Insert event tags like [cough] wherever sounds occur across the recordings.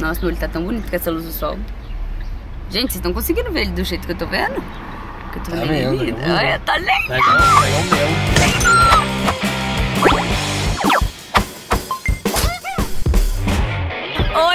Nossa, meu olho tá tão bonito com essa luz do sol. Gente, vocês estão conseguindo ver ele do jeito que eu tô vendo? Que eu tô Tá vendo lindo. tá? Olha, tá lindo. Tá igual, tá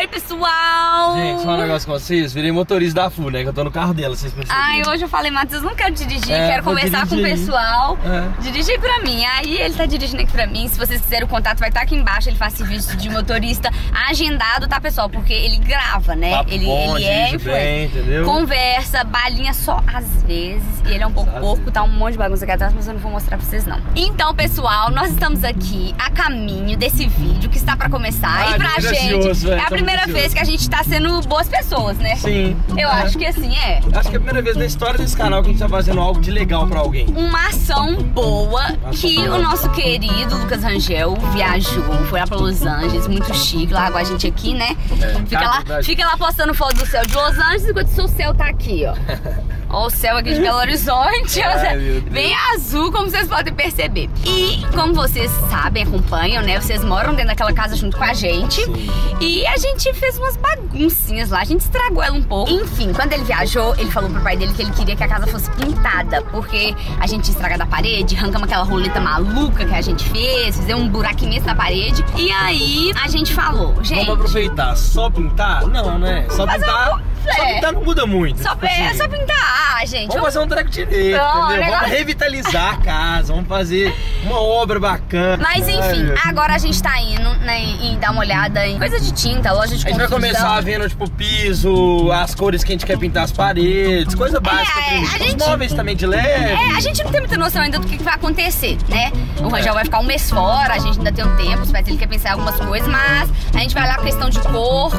Oi, pessoal! Gente, só um negócio com vocês. Virei motorista da FU, né? Que eu tô no carro dela, vocês perceberam. Ai, hoje eu falei, Matheus, não quero dirigir, É, quero conversar com o dirigir pessoal. É. Dirige aí pra mim. Aí ele tá dirigindo aqui pra mim. Se vocês quiserem o contato, vai estar aqui embaixo. Ele faz serviço de motorista agendado, tá, pessoal? Porque ele grava, né? Papo ele bom, ele é bem, entendeu? Conversa, balinha só às vezes. E ele é um pouco porco, tá um monte de bagunça aqui atrás, mas eu não vou mostrar pra vocês, não. Então, pessoal, nós estamos aqui a caminho desse vídeo que está pra começar. Ah, e pra gente, é a tô primeira vez que a gente tá sendo boas pessoas, né? Sim. Eu É. acho que assim é. Acho que é a primeira vez na história desse canal que a gente tá fazendo algo de legal pra alguém. uma ação boa que o nosso querido Lucas Rangel viajou, foi lá pra Los Angeles, muito chique, largou a gente aqui, né? É, fica, tá, lá, fica lá postando foto do céu de Los Angeles enquanto o seu céu tá aqui, ó. [laughs] Ó, o céu aqui de Belo Horizonte, Ai, bem azul, como vocês podem perceber. E como vocês sabem, acompanham, né? Vocês moram dentro daquela casa junto com a gente. Sim. E a gente fez umas baguncinhas lá, a gente estragou ela um pouco. Enfim, quando ele viajou, ele falou pro pai dele que ele queria que a casa fosse pintada, porque a gente tinha estragado a parede, arrancamos aquela roleta maluca que a gente fez, fizemos um buraco imenso na parede. E aí a gente falou, gente. Vamos aproveitar. Só pintar? Não, né? Só pintar. Só é. pintar não muda muito. Só, tipo é assim. só pintar, ah, gente. Vamos fazer um treco direito, Não, entendeu? negócio- Vamos revitalizar a casa, vamos fazer uma obra bacana. Mas enfim, meu. agora a gente tá indo né, em dar uma olhada em coisa de tinta, loja de A gente vai construção. começar vendo, tipo, o piso, as cores que a gente quer pintar as paredes, coisa básica. É, a Os gente- móveis também de leve. É, a gente não tem muita noção ainda do que, que vai acontecer, né? O Rangel vai ficar um mês fora, a gente ainda tem um tempo, os pais dele quer pensar em algumas coisas, mas a gente vai a questão de cor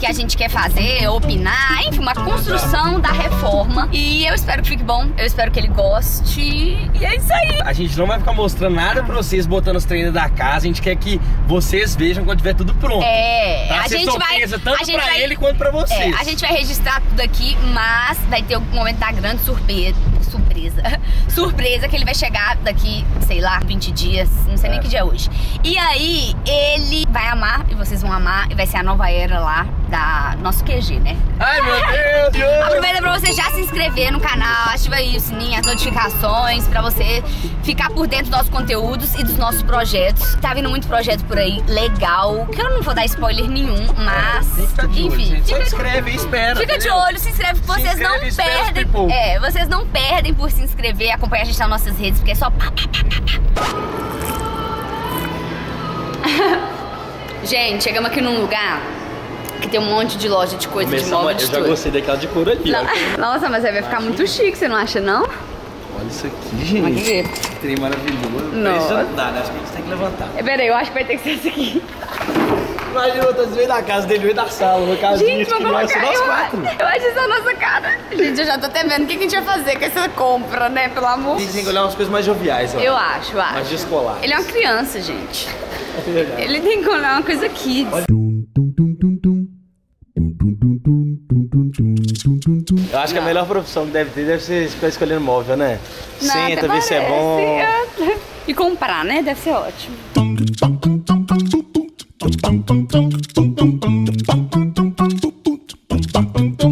que a gente quer fazer, opinar, enfim, uma construção da reforma. E eu espero que fique bom, eu espero que ele goste. E é isso aí. A gente não vai ficar mostrando nada pra vocês botando os treinos da casa. A gente quer que vocês vejam quando tiver tudo pronto. É, Tá? a gente vai. surpresa tanto a gente pra vai, ele quanto pra É, vocês. a gente vai registrar tudo aqui, mas vai ter um momento da grande surpresa. Surpresa. [laughs] Surpresa que ele vai chegar daqui, sei lá, 20 dias, não sei nem É. que dia é hoje. E aí, ele vai amar, e vocês vão amar, e vai ser a nova era lá da nosso QG, né? Ai, meu Deus, Deus. Aproveita pra você já se inscrever no canal, ativa aí o sininho, as notificações, pra você ficar por dentro dos nossos conteúdos e dos nossos projetos. Tá vindo muito projeto por aí, legal, que eu não vou dar spoiler nenhum, mas, Tem que ficar de olho, enfim. Só fica, inscreve e espera. fica de entendeu? olho, se inscreve, Se vocês inscreve não perdem, é, vocês não perdem por se inscrever, acompanhar a gente nas nossas redes, porque é só pá, pá, pá, pá, pá. [laughs] Gente, chegamos aqui num lugar que tem um monte de loja de coisa de Começamos- móvel de eu já tudo. gostei daquela de cor ali. [laughs] Nossa, mas aí vai ficar muito chique, você não acha, não? Olha isso aqui, gente. ver. Que trem maravilhoso. Nossa. Isso não dá, né? Acho que a gente tem que levantar. É, Peraí, eu acho que vai ter que ser esse aqui. Imagina, no meio da casa dele, no meio da sala, no caso Gente, vamos colocar. nós Eu, quatro. eu acho isso a nossa cara. Gente, eu já tô até vendo o que, que a gente vai fazer com essa compra, né? Pelo amor. Tem que olhar umas coisas mais joviais, ó. Eu acho, eu acho. Mais descolar. Ele é uma criança, gente. É verdade. Ele tem que olhar uma coisa kids. Eu acho que a melhor profissão que deve ter deve ser ficar escolhendo móvel, né? Não, Senta, vê se é bom. [laughs] E comprar, né? Deve ser ótimo.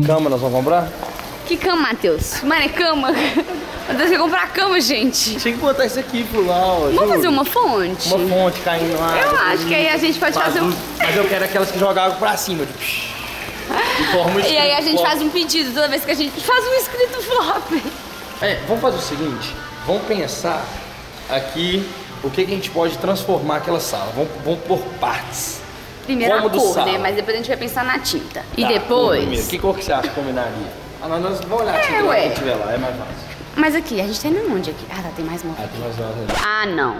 Cama nós vamos comprar? Que cama, Matheus? Mano, é cama. [laughs] Matheus quer comprar cama, gente. Tinha que botar isso aqui pro lá, ó. Vamos fazer uma fonte? Uma fonte caindo lá. Eu acho que aí a gente pode Faz fazer um... Mas eu quero aquelas que jogam água pra cima. De... forma E aí a gente escrito faz um pedido toda vez que a gente faz um escrito flop. É, vamos fazer o seguinte, vamos pensar aqui o que, que a gente pode transformar aquela sala. Vamos, vamos por partes. Primeiro a Cômodo cor, sala. né? Mas depois a gente vai pensar na tinta. E Tá, primeiro, depois... Que cor que você acha que combinaria? Ah, nós, nós vamos olhar a É, tinta ué. quando tiver lá, é mais fácil. Mas aqui, a gente tá indo onde aqui? Ah, tá, tem mais uma. Ah, tem mais ali. Ah, não.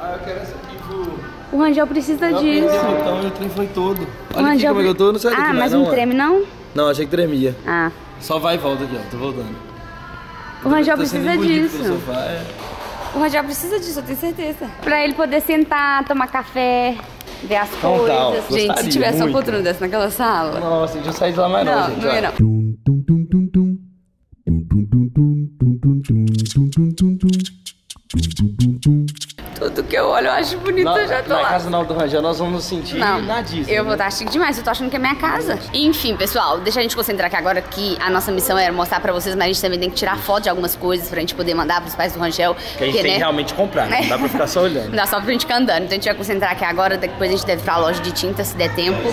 Ah, eu quero essa aqui, Ju. O Rangel precisa Eu disso. apertei o botão e o trem foi todo. O Olha aqui Rangel como é que eu tô, não sai Ah, daqui mas não, não treme, não? Não, achei que tremia. Ah. Só vai e volta aqui, ó, tô voltando. O Rangel precisa disso. sofá, é. O Rangel precisa disso, eu tenho certeza. Pra ele poder sentar, tomar café, ver as Então coisas. tá, gente, se tivesse uma poltrona dessa naquela sala. Nossa, a gente não sai de lá mais não, não, gente. não ia não. Eu acho bonito, na, eu já tô na lá. casa do Naldo Rangel nós vamos nos sentir Não, Disney. eu vou né? estar chique demais, eu tô achando que é minha casa. Enfim, pessoal, deixa a gente concentrar aqui agora que a nossa missão era mostrar pra vocês, mas a gente também tem que tirar foto de algumas coisas pra gente poder mandar pros pais do Rangel. Que a gente porque, tem né, que realmente comprar, não dá pra ficar só [laughs] olhando. Não dá só pra gente ficar andando. Então a gente vai concentrar aqui agora, depois a gente deve ir pra loja de tinta se der tempo.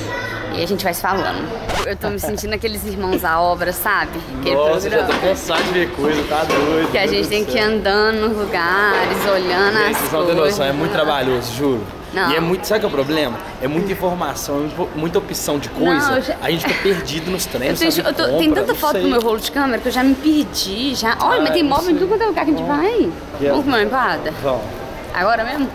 E a gente vai se falando. Eu tô me [laughs] sentindo aqueles irmãos à obra, sabe? Aquele Nossa, já programa. tô cansado de ver coisa, tá doido. Que a gente tem que ir andando nos lugares, olhando Gente, as Vocês não coisas. têm noção, é muito trabalhoso, juro. Não. E é muito, sabe qual é o problema? É muita informação, é muita opção de coisa. Não, eu já- A gente fica perdido nos Eu treinos. tenho, sabe, eu tô- compra, tem tanta não foto sei. no meu rolo de câmera que eu já me perdi. Já. Olha, mas Ah, tem não móvel em sei. tudo quanto é lugar que a gente vai. Yeah. Vamos comer uma empada? Vamos. Agora mesmo?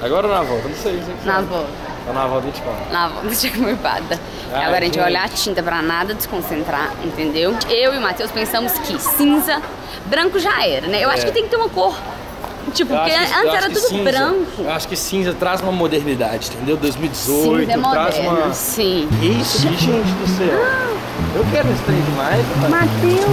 Agora ou na volta? Não sei. sei que Na volta. Tá na volta gente fala. Na volta, eu comer empada. Ai, Agora a gente vai olhar a tinta pra nada desconcentrar, entendeu? Eu e o Matheus pensamos que cinza, branco já era, né? Eu acho É. que tem que ter uma cor. Tipo, Eu porque acho que- antes acho era tudo cinza- branco. Eu acho que cinza traz uma modernidade, entendeu? 2018, Cinza é traz moderno, uma. sim. Isso, gente do céu. Eu quero esse trem demais. Matheus,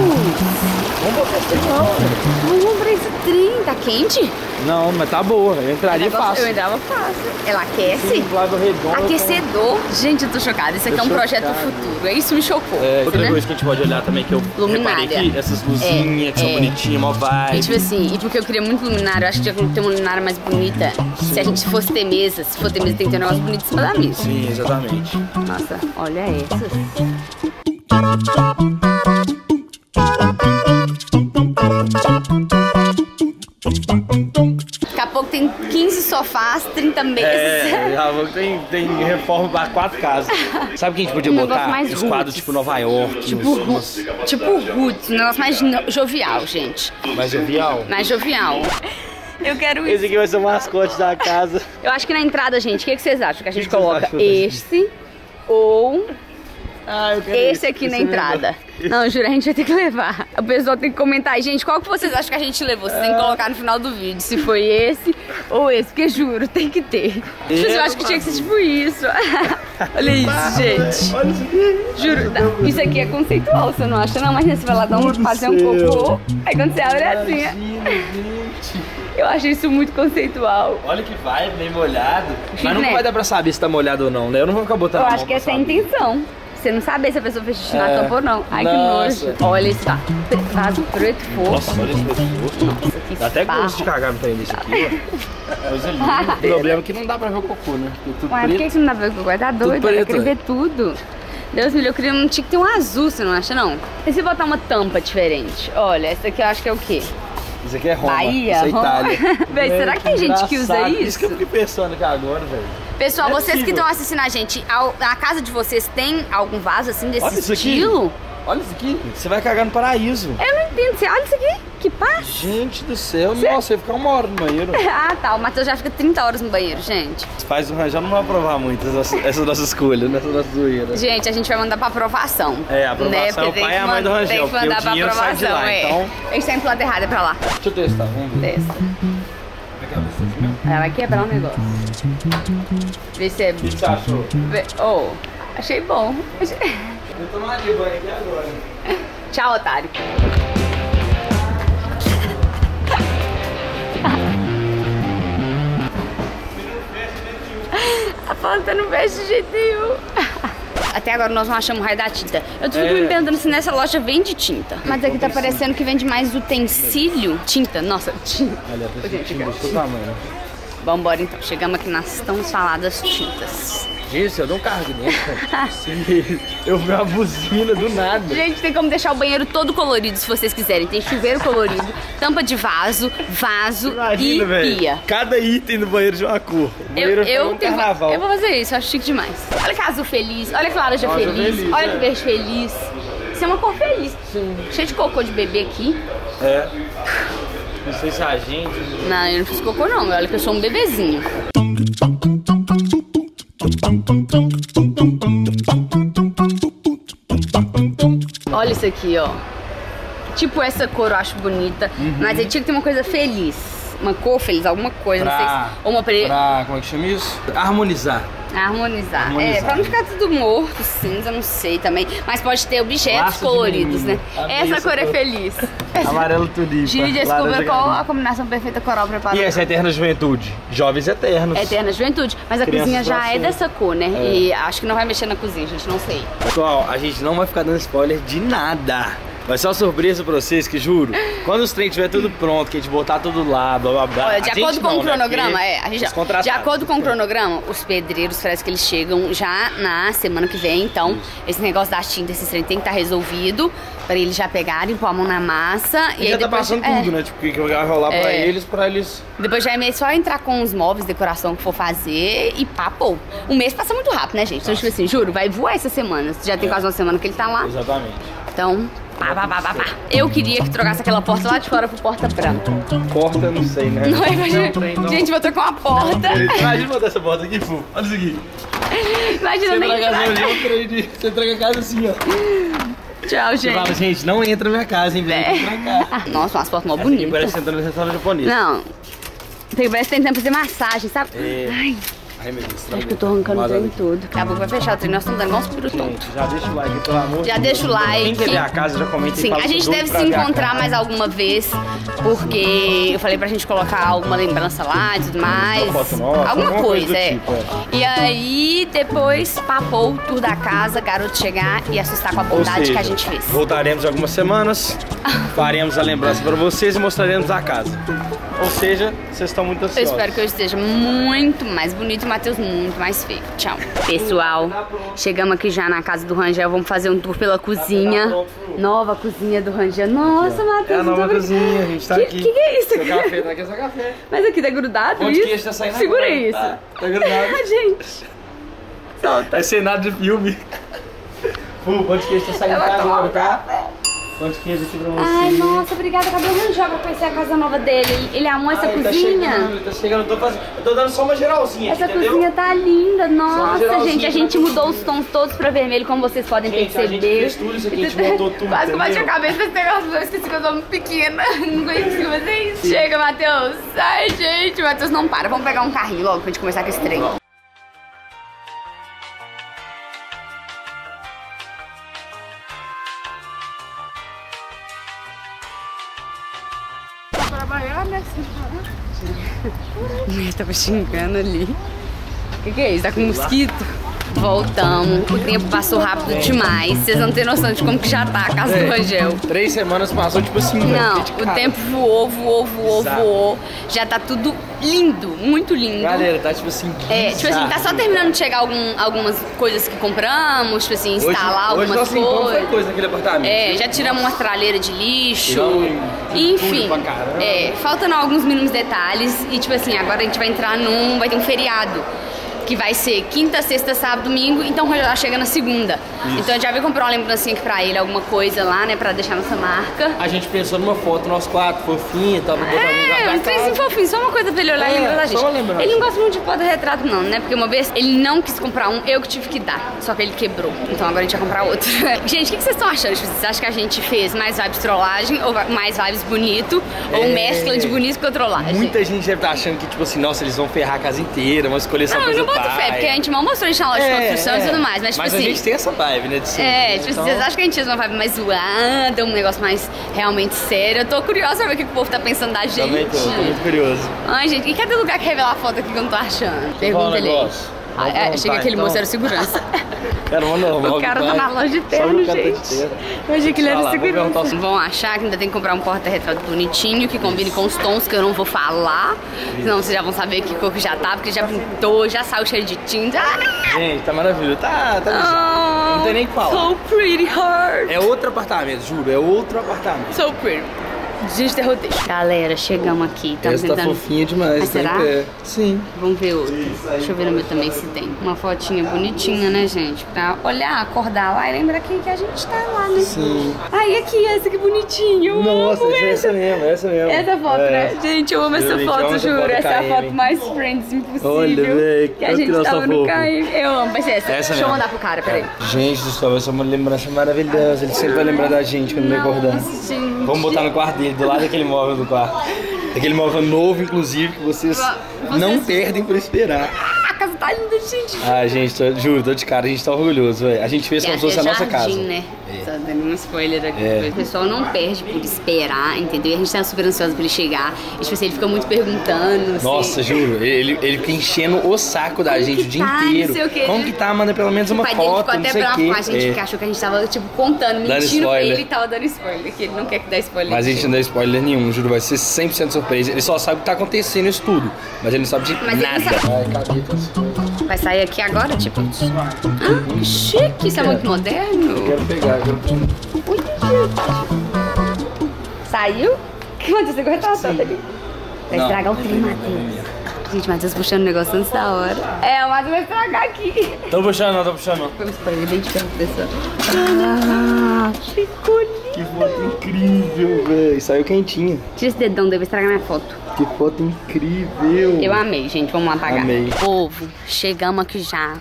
Vamos botar esse trem não. vamos comprar esse trem, tá quente? Não, mas tá boa. Eu entraria fácil. Eu entrava fácil. Ela aquece? Sim, Redondo. Aquecedor. Gente, eu tô chocada. Isso aqui Tô é um projeto chocado. futuro. Isso me chocou. É, outra né? coisa que a gente pode olhar também que eu Luminária. reparei aqui, essas luzinhas que É, são é. bonitinhas, mó E vibe. tipo assim, e porque eu queria muito luminária, eu acho que tinha que ter uma luminária mais bonita. Se a gente fosse ter mesa, se for ter mesa, tem que ter um negócio bonito em cima da mesa. Sim, exatamente. Nossa, olha essas. 30 mesas. É, já tem, tem reforma para quatro casas. Sabe o que a gente podia Um botar? mais Os quadros tipo Nova York, Tipo, umas- tipo roots, um negócio mais jovial, gente. mais jovial. Mais jovial. Eu quero isso. Esse aqui vai ser o mascote da casa. Eu acho que na entrada, gente, o que, que vocês acham? Que a gente que coloca esse ou Ah, eu quero esse aqui na Esse é entrada. melhor. Não, juro, a gente vai ter que levar. O pessoal tem que comentar aí, gente, qual que vocês acham que a gente levou? Vocês têm que colocar no final do vídeo, se foi esse ou esse, porque juro, tem que ter. Eu, acham que tinha que ser tipo isso. [laughs] Olha isso, gente. Olha isso aqui. Juro, não, isso aqui é conceitual, você não acha? Não, imagina você vai lá dar um, fazer um cocô, aí quando você abre é assim. Imagina, gente. Eu achei isso muito conceitual. Olha que vai, meio molhado. Mas não né? vai dar pra saber se tá molhado ou não, né? Eu não vou ficar botando Eu acho que essa é a intenção. Você não sabe se a pessoa fez xixi na É. tampa ou não. Ai, Nossa. que nojo. Olha isso, tá. Vaso preto fofo. Nossa, olha esse pescoço. que Dá até gosto de cagar no trem desse aqui, ó. [laughs] Linda. [laughs] O problema é que não dá pra ver o cocô, né? Porque tudo Ué, por que preto. que você não dá pra ver o cocô? Tá doido, eu preto, queria é. ver tudo. Deus me livre, eu queria um tinha que ter um azul, você não acha, não? E se botar uma tampa diferente? Olha, essa aqui eu acho que é o quê? Isso aqui é Roma. Bahia? Isso é Roma? Itália. [laughs] Véi, será que tem gente que usa isso? Isso que eu fiquei pensando aqui agora, velho. Pessoal, Não é vocês que possível. estão assistindo a gente, ao- na casa de vocês tem algum vaso assim desse Olha isso aqui. estilo? Olha isso aqui. Você vai cagar no paraíso. Eu não entendo. Você olha isso aqui. Que paz. Gente do céu. Nossa, eu ia ficar uma hora no banheiro. [laughs] Ah, tá. O Matheus já fica 30 horas no banheiro, gente. Os pais do Rangel não vão aprovar muito essas, nossas escolhas, nessas nossas zoeiras. Gente, a gente vai mandar pra aprovação. É, a aprovação né? é o pai e a mãe do Rangel, Tem que mandar pra aprovação, lá, é. então- A gente tá indo pro lado errado, é pra lá. Deixa eu testar, vamos ver. Testa. Ela vai quebrar o negócio. Vê se é. O que você achou? vê- Oh, achei bom. Eu de banho aqui agora. [laughs] Tchau, otário. A planta não fecha de jeito nenhum. Até agora nós não achamos o raio da tinta. Eu fico É. me perguntando se nessa loja vende tinta. Mas aqui tá parecendo que vende mais utensílio. Tinta, nossa, tinta. Olha, tá Gente, sentindo do tamanho. Vambora então. Chegamos aqui nas tão faladas tintas. Gente, eu dou um carro aqui dentro, cara. Sim, eu vi uma buzina do nada. Gente, tem como deixar o banheiro todo colorido se vocês quiserem. Tem chuveiro colorido, tampa de vaso, vaso Imagina, e velho. pia. Cada item do banheiro de uma cor. Eu, banheiro eu, é um tenho- carnaval. eu vou fazer isso, eu acho chique demais. Olha que azul feliz, olha que laranja feliz, feliz, olha é. que verde feliz. Isso é uma cor feliz. Cheio de cocô de bebê aqui. É. Não sei se a gente. Não, eu não fiz cocô não, olha que eu sou um bebezinho. Olha isso aqui, ó. Tipo essa cor eu acho bonita, Uhum. mas aí tinha que ter uma coisa feliz. Uma cor feliz, alguma coisa, não sei Pra, se... Ou uma pre... pra. Como é que chama isso? Harmonizar. Harmonizar. Harmonizar. É, pra não ficar tudo morto, cinza, não sei também. Mas pode ter objetos Laço coloridos, né? Essa cor é feliz. [laughs] [laughs] Amarelo tulipa. Laranja descobriu qual a combinação perfeita coral preparou. E essa é Eterna Juventude? Jovens Eternos. Eterna Juventude. Mas a Crianças cozinha já é dessa cor, né? É. E acho que não vai mexer na cozinha, gente. Não sei. Pessoal, a gente não vai ficar dando spoiler de nada. Vai ser uma surpresa pra vocês, que juro. Quando os trem estiver tudo pronto, que a gente botar tudo lá, blá blá blá. Olha, de a acordo com não, o né? cronograma, Porque é, a gente já, de acordo com o cronograma, os pedreiros parece que eles chegam já na semana que vem, então esse negócio da tinta, esse trem tem que estar resolvido para eles já pegarem, pôr a mão na massa E e aí já tá passando é, tudo, né? Tipo, o que vai rolar pra É. eles, pra eles... depois já é meio só entrar com os móveis, decoração que for fazer e papo. Um mês passa muito rápido, né, gente? Então, tipo assim, juro, vai voar essa semana. Já tem quase uma semana que ele tá lá. Exatamente. Então, pá, pá, pá, pá, pá. Eu queria que trocasse aquela porta lá de fora pro porta branca. Porta, não sei, né? Não, imagina. Gente, vou trocar uma porta. Imagina botar essa porta aqui, fu. Olha isso aqui. Imagina Você nem entrega a entrar. casa, de- você entrega a casa assim, ó. Tchau, Você fala, gente. gente, não entra na minha casa, hein? Vem É. Ah, Nossa, umas portas mó bonitas. parece entrando no restaurante japonês. Não. Tem, parece que tem tempo pra fazer massagem, sabe? É. Ai. Acho que eu tô arrancando o trem todo. Daqui a pouco vai fechar o trem, nós estamos dando igual uns piru tonto. Já deixa o like, pelo amor Já de deixa o Deus. like. Quem quer ver a casa, já comenta e Sim, fala, a gente "Tô doido deve se encontrar casa." mais alguma vez, porque eu falei pra gente colocar alguma lembrança lá e tudo mais. Uma foto nossa, alguma coisa coisa, é. tipo, é. E aí, depois, papou o tour da casa, garoto chegar e assustar com a bondade seja, que a gente fez. voltaremos algumas semanas, [laughs] faremos a lembrança pra vocês e mostraremos a casa. Ou seja, vocês estão muito Eu ansiosos. espero que eu esteja muito mais bonito Matheus muito mais feio. Tchau. Pessoal, chegamos aqui já na casa do Rangel. Vamos fazer um tour pela cozinha. Nova cozinha do Rangel. Nossa, Matheus, É a nova cozinha, a gente tá que, aqui. Que que é isso Seu aqui? café, tá aqui é seu café. Mas aqui tá grudado Onde isso? que está saindo Segura agora? isso. Tá, tá grudado. Ah, [laughs] gente. Solta. É cenário de filme. Pô, de queijo tá saindo agora, tá? Queijo aqui pra você. Ai, nossa, obrigada. Acabou de Rangel pra conhecer a casa nova dele. Ele- Ele amou essa Tá cozinha. chegando, tá chegando. Eu tô, fazendo, eu tô dando só uma geralzinha Essa entendeu? cozinha tá linda, nossa, gente. A gente vocês. mudou os tons todos pra vermelho, como vocês podem Gente, a perceber. gente fez tudo isso aqui, a gente montou tudo, Quase que eu bati a cabeça nesse negócio, eu esqueci que eu sou muito pequena. [laughs] Não fazer isso. Chega, Matheus. Ai, gente, Matheus não para. Vamos pegar um carrinho logo pra gente começar com esse trem. Trabalhar, né? Ele [laughs] tava xingando ali. O que, que é isso? Tá com mosquito? Voltamos. O tempo passou rápido demais. Vocês não têm noção de como que já tá a casa do É, Rangel. Três semanas passou, tipo assim, Não, o tempo voou, voou, voou, Exato. voou. Já tá tudo lindo, muito lindo. Galera, tá tipo assim. É, tipo assim, tá só terminando de chegar algum- algumas coisas que compramos, tipo assim, instalar hoje, algumas hoje nós coisas. coisa naquele apartamento. É, já tiramos uma tralheira de lixo. Tiramos Enfim, é, faltando alguns mínimos detalhes. E tipo assim, agora a gente vai entrar num. Vai ter um feriado. Que vai ser quinta, sexta, sábado, domingo. Então o Rangel chega na segunda. Isso. Então a gente já veio comprar uma lembrancinha aqui pra ele, alguma coisa lá, né? Pra deixar nossa marca. A gente pensou numa foto, nós quatro, fofinha e no lugar É, um trezinho casa. fofinho, só uma coisa pra ele olhar É, e lembrar da só gente. uma lembrança. Ele não gosta muito de porta-retrato, não, né? Porque uma vez ele não quis comprar um, eu que tive que dar. Só que ele quebrou. Então agora a gente vai comprar outro. [laughs] gente, o que vocês estão achando? Vocês acham que a gente fez mais vibes trollagem ou mais vibes bonito? Ou É. mescla de bonito com trollagem? Muita gente deve estar achando que, tipo assim, nossa, eles vão ferrar a casa inteira, vão escolher só Não, coisa não boto fé, porque a gente mal mostrou a gente na loja de construção e tudo mais. Mas, tipo a assim. gente tem essa vibe, né, de ser. É, tipo, então... vocês acham que a gente fez uma vibe mais zoada, um negócio mais realmente sério? Eu tô curiosa pra ver o que o povo tá pensando da gente. Também tô, tô muito curioso. Ai, gente, e cadê o lugar que revelar a foto aqui que eu não tô achando? Pergunta ele? Ah, Vamos é, que aquele então. moço era segurança. [laughs] Era uma normal. o cara tá na loja de terno, gente. achei que segurança. Vão achar que ainda tem que comprar um porta-retrato bonitinho, que combine com os tons que eu não vou falar. Senão vocês já vão saber que cor que já tá, porque já pintou, já saiu cheio de tinta. Gente, tá maravilhoso. Tá, tá bizarro. Não tem nem falar. So pretty heart. É outro apartamento, juro, é outro apartamento. So pretty. Gente, derrotei. Galera, chegamos aqui. Estamos Essa tá tentando... fofinha demais, tá em será? pé. Sim. Vamos ver outro. Deixa eu ver no meu também se tem. Uma fotinha bonitinha, né, gente? Pra olhar, acordar lá e lembrar quem que a gente tá lá, né? Sim. Ai, aqui, essa que bonitinha. Eu Nossa, amo é essa. essa mesmo, é essa mesmo. Essa foto, É. né? Gente, eu amo essa Gente, eu foto, amo juro. Essa é a foto mais friends impossível. Olha, véi, que a que gente tava no. KM. Eu amo, vai ser essa. Essa Deixa eu mandar pro cara, peraí. Gente do céu, essa é uma lembrança maravilhosa. Ele sempre vai lembrar da gente quando. Nossa, gente. Vamos botar no quarto dele, do lado daquele móvel do quarto. Aquele móvel novo, inclusive, que vocês Vocês- não perdem por esperar. Tá linda, gente. Ah, gente, tô, juro, tô de cara, a gente tá orgulhoso, velho. A gente fez como se fosse a nossa casa. né? É. Tá dando um spoiler aqui. É. O pessoal não perde por esperar, entendeu? E a gente tá super ansioso pra ele chegar. E, tipo assim, ele fica muito perguntando. assim, Nossa, juro, ele, ele fica enchendo o saco da Como gente o dia tá? inteiro. Não sei o quê. Como que tá? Manda pelo menos uma foto, ficou não até sei o quê. com a gente, É. porque achou que a gente tava, tipo, contando, Dando mentindo pra ele e tava dando spoiler, que ele não quer que dê spoiler. Mas a gente não dá spoiler nenhum, juro, vai ser 100% surpresa. Ele só sabe o que tá acontecendo isso tudo, mas ele não sabe de Mas ele nada. não sabe. Ai, caguetas. Vai sair aqui agora, tipo. Ah, que chique, isso é muito moderno. Quero pegar, quero. Saiu? O que aconteceu com o retrato ali? Vai estragar o clima, Matheus. Gente, Matheus puxando o negócio antes da hora. É, o Matheus vai estragar aqui. Tô puxando, não, tô puxando. Vamos por ele bem de perto. Ah, ficou lindo. Que foto incrível, velho. Saiu quentinha. Tira esse dedão, deve estragar minha foto. Que foto incrível. Eu amei, gente. Vamos lá apagar. Amei. Povo, chegamos aqui já.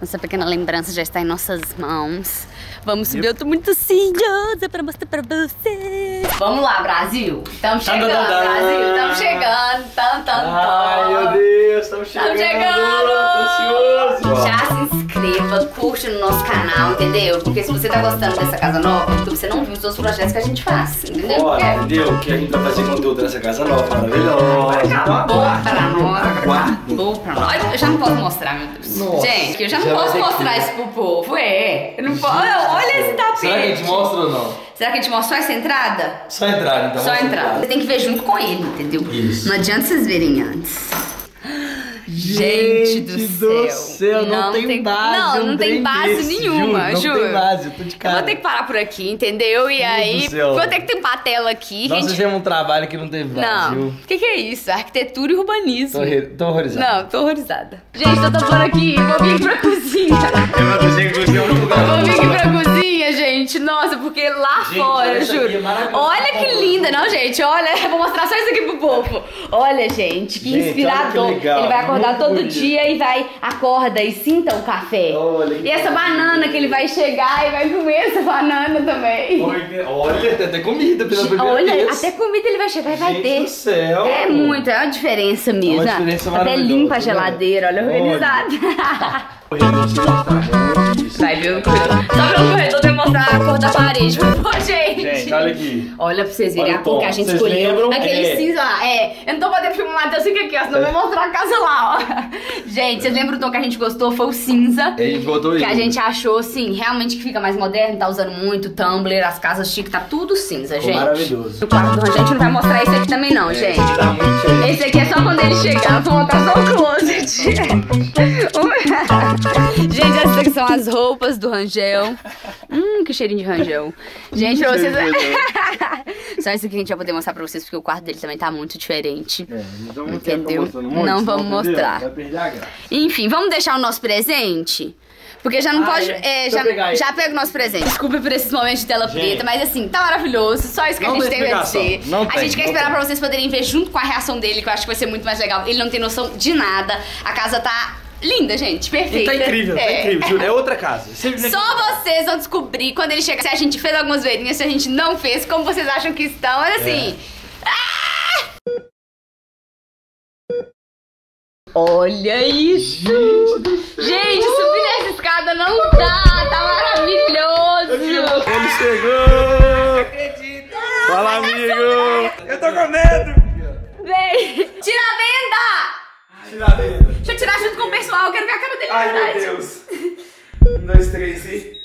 Nossa pequena lembrança já está em nossas mãos. Vamos subir, eu tô muito ansiosa pra mostrar pra vocês. Vamos lá, Brasil. Estamos chegando, tá, tá, tá. Brasil. Estamos chegando. Tam, tam, tam. Ai, meu Deus, estamos chegando. Estamos chegando! Tô ansioso. Já se curte no nosso canal, entendeu? Porque se você tá gostando dessa casa nova, porque você não viu os outros projetos que a gente faz, entendeu? Porque entendeu? Que a gente vai fazer conteúdo nessa casa nova, maravilhosa. Acabou pra nós. Acabou pra nós. Eu já não posso mostrar, meu Deus. Nossa, gente, eu já não posso que- mostrar isso pro povo. É. Eu não posso. Olha esse tapete. Será que a gente mostra ou não? Será que a gente mostra só essa entrada? Só entrar, então. Só Vamos entrar. Você tem que ver junto com ele, entendeu? Isso. Não adianta vocês verem antes. Gente do céu, não tem base, Não, um não tem base desse, nenhuma, juro, juro. não tem base, eu tô de Eu cara. vou ter que parar por aqui, entendeu? E Deus aí, do céu. vou ter que tampar a tela aqui. Nós gente... fizemos um trabalho que não teve base, Não, o que, que é isso? Arquitetura e urbanismo. Tô, re- tô horrorizado. Não, tô horrorizada. Gente, tô tampando aqui, vou vir aqui pra cozinha. Eu não consigo conseguir um lugar. Vou vir aqui pra cozinha, gente. Nossa, porque lá Gente, fora, é juro. olha que linda, não, gente? Olha, vou mostrar só isso aqui pro povo. Olha, gente, que Gente, que inspirador. legal, ele vai acordar muito todo bonito. dia e vai, acorda e sinta o café. Olha que e essa banana que ele vai chegar e vai comer essa banana também. Olha, olha, tem até comida pela primeira Olha, vez. até comida ele vai chegar e vai Gente ter. do céu. É muito, é uma diferença mesmo. uma diferença Até limpa a né? geladeira, olha, Olha. organizada. Vai ver o corredor. Só pelo corredor demonstrar a cor da parede. [laughs] Pô, gente. Gente, olha aqui. Olha pra vocês verem Olha a o cor tom. que a gente Vocês escolheu. lembram? Aquele É. cinza lá. É, eu não tô podendo filmar, Matheus, fica aqui, ó, senão vai mostrar a casa lá, ó. [laughs] Gente, vocês lembram o tom que a gente gostou? Foi o cinza. E a gente botou Que isso. a gente achou, assim, realmente que fica mais moderno, tá usando muito Tumblr, as casas chiques, tá tudo cinza, Ficou gente. maravilhoso. O quarto do Rangel, a gente não vai mostrar esse aqui também não, gente. Tá muito. Esse aqui é só quando ele chegar, eu vou mostrar só são as roupas do Rangel. Hum, que cheirinho de Rangel. Gente, pra vocês... [laughs] só isso que a gente vai poder mostrar pra vocês, porque o quarto dele também tá muito diferente. É, então não Entendeu? mostrando muito, Não vamos mostrar. Vai perder a graça. Enfim, vamos deixar o nosso presente? Porque já não Ah, pode. é. é, já, já pega o nosso presente. Desculpa por esses momentos de tela Gente. preta, mas assim, tá maravilhoso. Só isso que Não a gente tem tem a explicação. dizer. Não a tem, gente quer esperar tem. pra vocês poderem ver junto com a reação dele, que eu acho que vai ser muito mais legal. Ele não tem noção de nada. A casa tá linda, gente. E Perfeita. tá incrível, tá É. incrível. juro. É outra casa. Você- Só vocês vão descobrir quando ele chegar se a gente fez algumas verinhas, se a gente não fez, como vocês acham que estão. Mas assim. ah! Olha isso! Gente, subir nessa escada não dá, tá maravilhoso! Ele chegou! Acredito! Fala, amigo! Eu tô com medo! Vem! Tira a venda! Tira a venda. Tirar junto com o pessoal, eu quero ver a cara dele de Ai, meu verdade. Deus! Um, dois, três e...